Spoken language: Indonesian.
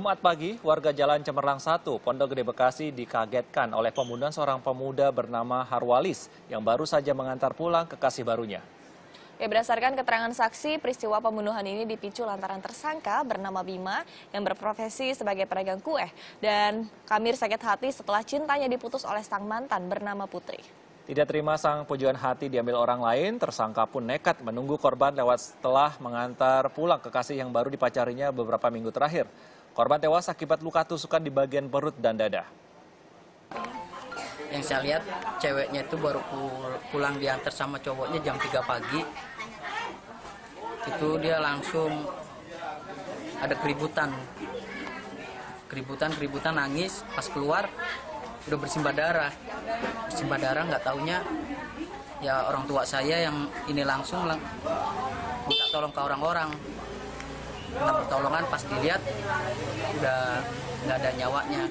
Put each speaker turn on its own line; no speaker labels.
Jumat pagi, warga Jalan Cemerlang 1, Pondok Gede Bekasi dikagetkan oleh pembunuhan seorang pemuda bernama Harwalis yang baru saja mengantar pulang kekasih barunya.
Ya, berdasarkan keterangan saksi, peristiwa pembunuhan ini dipicu lantaran tersangka bernama Bima yang berprofesi sebagai pedagang kue dan Kamir sakit hati setelah cintanya diputus oleh sang mantan bernama Putri.
Tidak terima sang pujuan hati diambil orang lain, tersangka pun nekat menunggu korban lewat setelah mengantar pulang kekasih yang baru dipacarinya beberapa minggu terakhir. Korban tewas akibat luka tusukan di bagian perut dan dada.
Yang saya lihat ceweknya itu baru pulang diantar sama cowoknya jam 3 pagi. Itu dia langsung ada keributan. Keributan, keributan nangis pas keluar udah bersimbah darah. Bersimbah darah nggak taunya ya orang tua saya yang ini langsung lang minta tolong ke orang-orang minta pertolongan pas dilihat udah nggak ada nyawanya